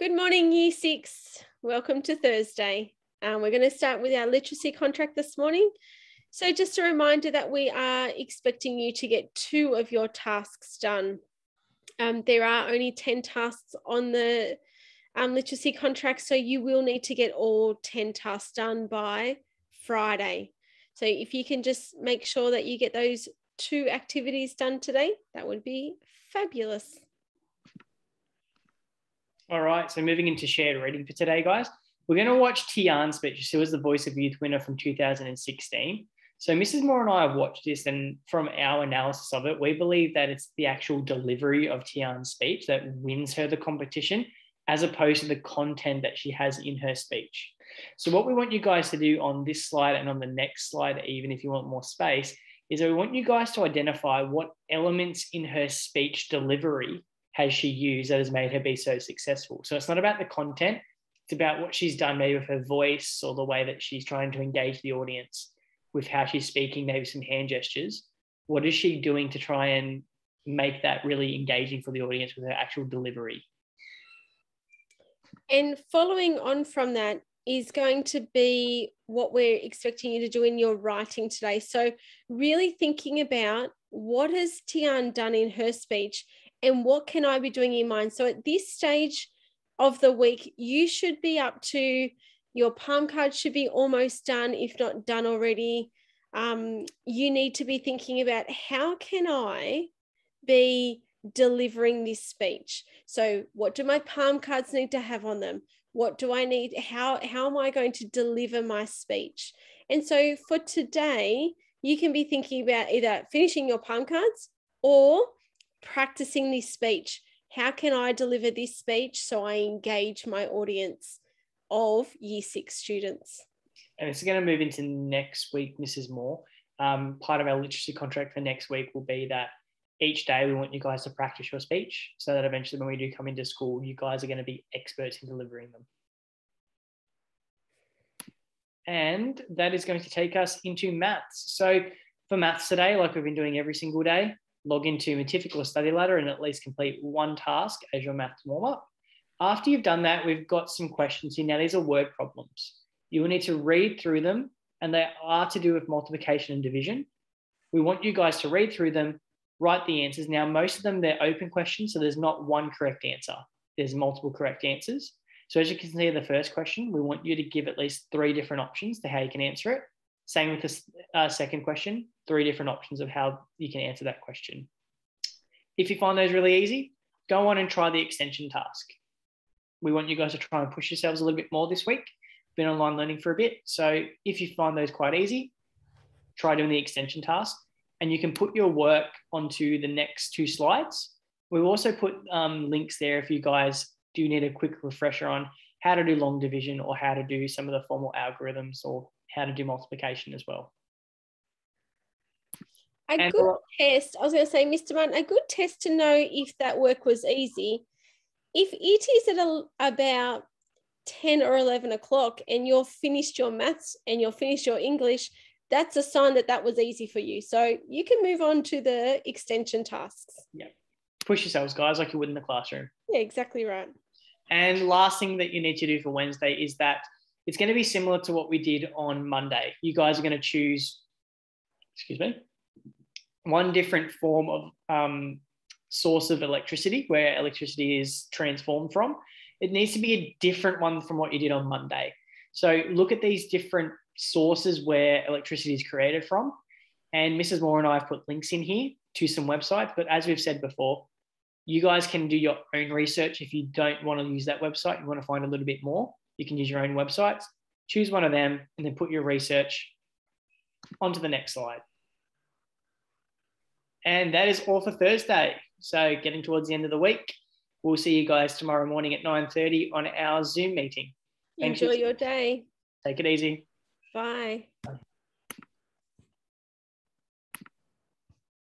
Good morning, Year Six. Welcome to Thursday. Um, we're going to start with our literacy contract this morning. So, just a reminder that we are expecting you to get two of your tasks done. Um, there are only 10 tasks on the um, literacy contract, so you will need to get all 10 tasks done by Friday. So, if you can just make sure that you get those two activities done today, that would be fabulous. All right, so moving into shared reading for today, guys. We're going to watch Tian's speech. She was the Voice of Youth winner from 2016. So Mrs. Moore and I have watched this, and from our analysis of it, we believe that it's the actual delivery of Tian's speech that wins her the competition, as opposed to the content that she has in her speech. So what we want you guys to do on this slide and on the next slide, even if you want more space, is that we want you guys to identify what elements in her speech delivery has she used that has made her be so successful. So it's not about the content, it's about what she's done maybe with her voice or the way that she's trying to engage the audience with how she's speaking, maybe some hand gestures. What is she doing to try and make that really engaging for the audience with her actual delivery? And following on from that is going to be what we're expecting you to do in your writing today. So, really thinking about what has Tian done in her speech and what can I be doing in mine? So at this stage of the week, you should be up to your palm card should be almost done, if not done already. Um, you need to be thinking about how can I be delivering this speech? So, what do my palm cards need to have on them? What do I need? How, how am I going to deliver my speech? And so, for today, you can be thinking about either finishing your palm cards or practicing this speech. How can I deliver this speech so I engage my audience of year six students? And it's going to move into next week, Mrs. Moore. Um, part of our literacy contract for next week will be that each day we want you guys to practice your speech so that eventually when we do come into school, you guys are going to be experts in delivering them. And that is going to take us into maths. So for maths today, like we've been doing every single day, log into Matific or Study Ladder and at least complete one task as your maths warm up. After you've done that, we've got some questions here. Now, these are word problems. You will need to read through them, and they are to do with multiplication and division. We want you guys to read through them, write the answers. Now, most of them, they're open questions, so there's not one correct answer. There's multiple correct answers. So as you can see, the first question, we want you to give at least three different options to how you can answer it. Same with the uh, second question, three different options of how you can answer that question. If you find those really easy, go on and try the extension task. We want you guys to try and push yourselves a little bit more this week. Been online learning for a bit. So if you find those quite easy, try doing the extension task and you can put your work onto the next two slides. We've also put um, links there if you guys do need a quick refresher on how to do long division or how to do some of the formal algorithms or how to do multiplication as well. A and good test, I was going to say, Mr. Martin, a good test to know if that work was easy. If it is at a, about 10 or 11 o'clock and you're finished your maths and you're finished your English, that's a sign that that was easy for you. So you can move on to the extension tasks. Yeah. Push yourselves, guys, like you would in the classroom. Yeah, exactly right. And last thing that you need to do for Wednesday is that it's going to be similar to what we did on Monday. You guys are going to choose, excuse me, one different form of um, source of electricity where electricity is transformed from. It needs to be a different one from what you did on Monday. So look at these different sources where electricity is created from. And Mrs. Moore and I have put links in here to some websites. But as we've said before, you guys can do your own research if you don't want to use that website. You want to find a little bit more you can use your own websites. Choose one of them and then put your research onto the next slide. And that is all for Thursday. So getting towards the end of the week, we'll see you guys tomorrow morning at 9.30 on our Zoom meeting. Thank Enjoy you. your day. Take it easy. Bye. Bye.